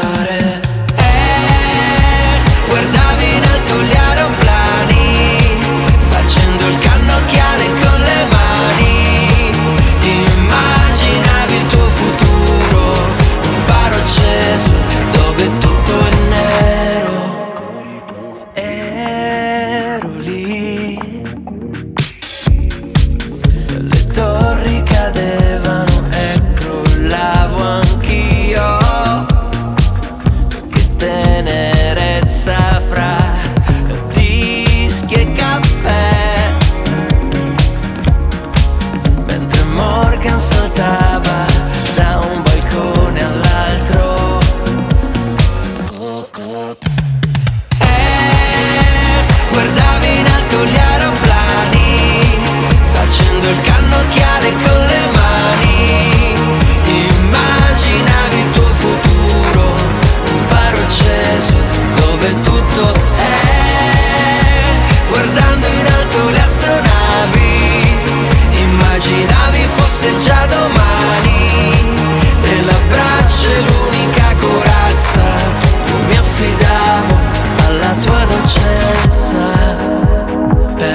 about minute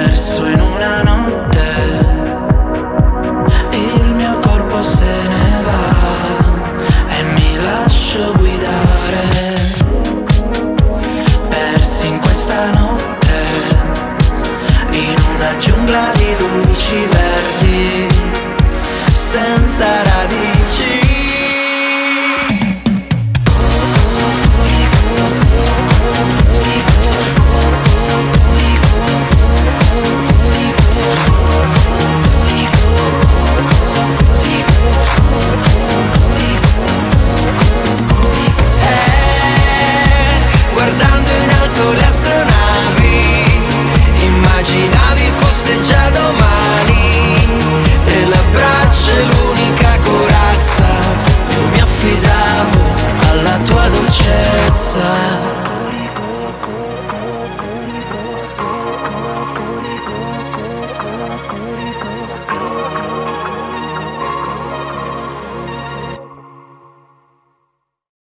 perso in una notte. Il mio corpo se ne va e mi lascio guidare. Persi in questa notte in una giungla di luci verdi Senza